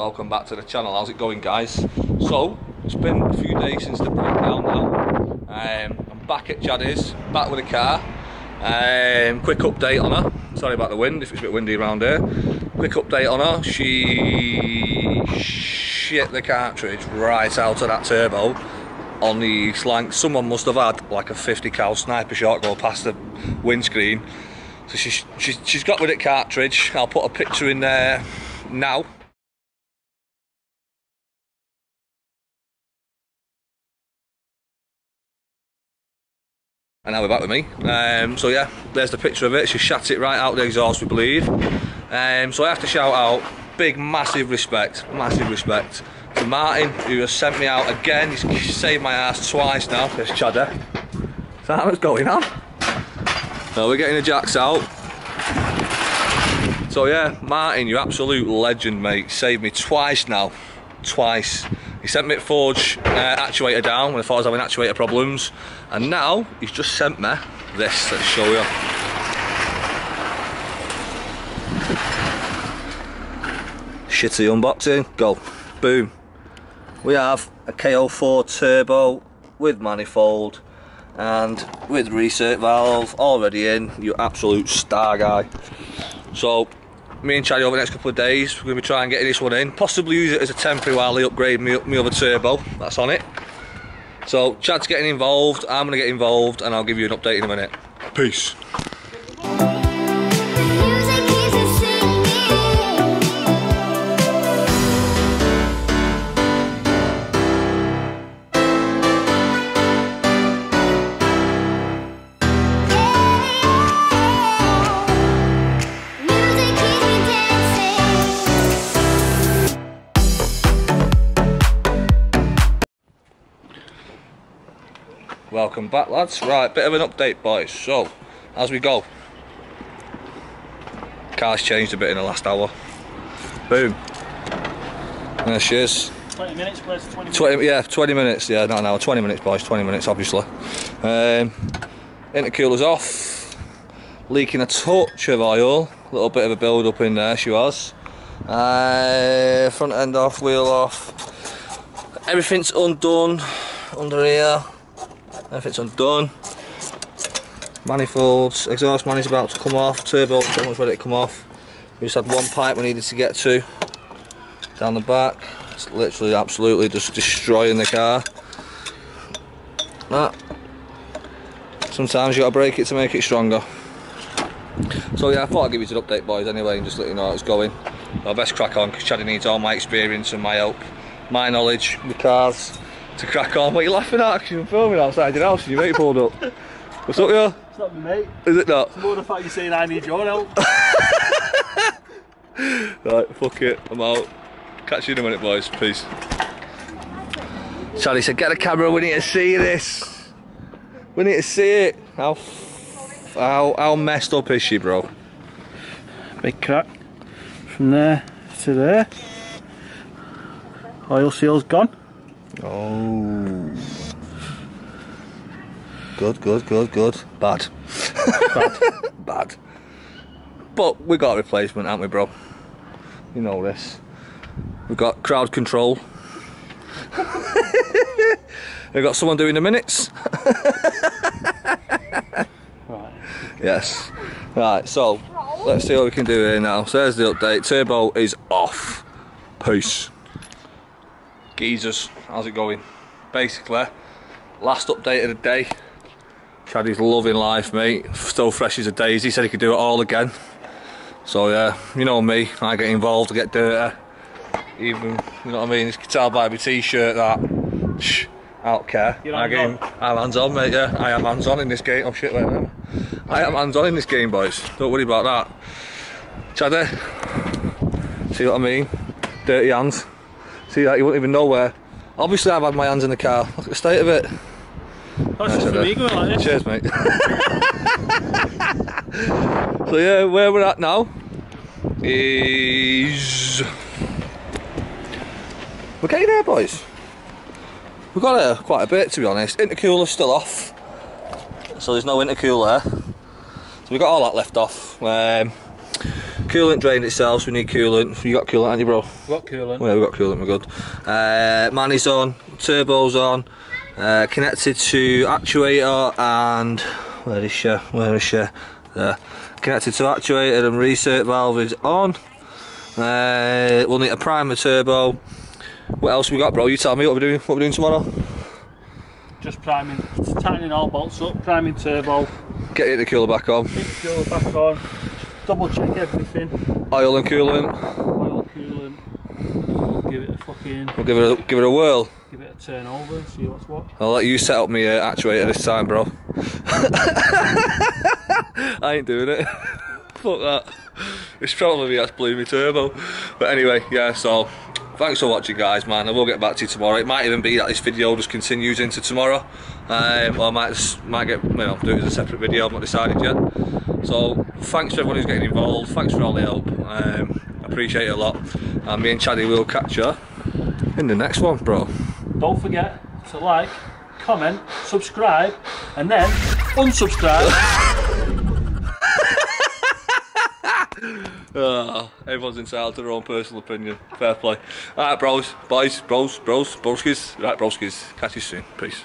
welcome back to the channel. How's it going guys? So it's been a few days since the breakdown now. Um, I'm back at Chaddy's back with a car. Um, quick update on her. Sorry about the wind if it's a bit windy around here. Quick update on her. She shit the cartridge right out of that turbo on the slang someone must have had like a 50 cal sniper shot go past the windscreen. So she's, she's, she's got rid of cartridge. I'll put a picture in there now and now we're back with me. Um, so yeah there's the picture of it. She shat it right out the exhaust we believe. Um, so I have to shout out big massive respect massive respect to Martin who has sent me out again. He's saved my ass twice now there's Chaddy is that what's going on? so we're getting the jacks out. So yeah Martin you absolute legend mate. Saved me twice now. Twice he sent me a Forge uh, actuator down when I thought I was having actuator problems and now he's just sent me this, let's show you. Shitty unboxing, go, boom. We have a K04 turbo with manifold and with reset valve already in, you absolute star guy. So me and Charlie over the next couple of days we're going to be trying getting this one in possibly use it as a temporary while they upgrade me, me other turbo that's on it so Chad's getting involved, I'm going to get involved and I'll give you an update in a minute. Peace. Welcome back lads. Right, bit of an update boys. So, as we go. Car's changed a bit in the last hour. Boom. There she is. 20 minutes, where's 20 minutes? 20, yeah, 20 minutes, yeah, not an hour, 20 minutes boys, 20 minutes obviously. Um, intercooler's off, leaking a touch of oil, a little bit of a build up in there she was. Uh, front end off, wheel off, everything's undone under here everything's undone manifolds exhaust man is about to come off turbo pretty much ready to come off. We just had one pipe we needed to get to. Down the back it's literally absolutely just destroying the car. That. Sometimes you gotta break it to make it stronger. So yeah I thought I'd give you an update boys anyway and just let you know how it's going. I best crack on because Chaddy needs all my experience and my help my knowledge with cars to crack on. What are you laughing at? Because you're filming outside your house and your mate pulled up. What's up, yo? It's not me, mate. Is it not? It's more the fact you're saying I need your help. right, fuck it. I'm out. Catch you in a minute, boys. Peace. Charlie said, get a camera, we need to see this. We need to see it. How, how, how messed up is she, bro? Big crack. From there to there. Oh, Oil seal's gone. Oh. Good, good, good, good. Bad. Bad. Bad. But we got a replacement, haven't we, bro? You know this. We've got crowd control. We've got someone doing the minutes. right. Yes. Right, so let's see what we can do here now. So there's the update. Turbo is off. Peace. Geezers, how's it going? Basically, last update of the day. Chaddy's loving life, mate. Still fresh as a daisy. He said he could do it all again. So yeah, you know me. I get involved, I get dirty. Even, you know what I mean? You can tell by my t-shirt that. Shh, I don't care. You're I. I'm hands on, mate. Yeah, I am hands on in this game. Oh shit, wait. I am hands on in this game, boys. Don't worry about that. Chaddy, see what I mean? Dirty hands. See that? You won't even know where. Obviously, I've had my hands in the car. Look at the state of it. That's just for me going like this. Cheers, mate. so yeah, where we're at now is we're getting there, boys. We've got uh, quite a bit, to be honest. Intercooler's still off, so there's no intercooler. So we've got all that left off. Um, Coolant drained itself, so we need coolant. You got coolant, haven't you, bro? What coolant? Yeah, we got coolant, we're good. Uh, man is on, turbo's on, uh, connected to actuator and where is she? Where is she? There. Connected to actuator and reset valve is on. Uh, we'll need a primer turbo. What else we got, bro? You tell me what we're doing. What we're doing tomorrow? Just priming, tightening all bolts up, priming turbo, Getting the cooler back on. keep the cooler back on, double check everything, Oil and coolant. oil coolant, give it a fucking, We'll give it a, give it a whirl. give it a turn over and see what's what. I'll let you set up my uh, actuator this time, bro. I ain't doing it. Fuck that. It's probably me that's blew me turbo. But anyway, yeah, so thanks for watching, guys, man. I will get back to you tomorrow. It might even be that this video just continues into tomorrow. Um, or I might, just, might get, you know, do it as a separate video. I've not decided yet. So thanks to everyone who's getting involved. Thanks for all the help. Um, appreciate it a lot. And me and Chaddy will catch you in the next one, bro. Don't forget to like, comment, subscribe, and then unsubscribe. Oh, everyone's entitled to their own personal opinion. Fair play. Alright, bros, boys, bros, bros, broskis. Right, broskis. Catch you soon. Peace.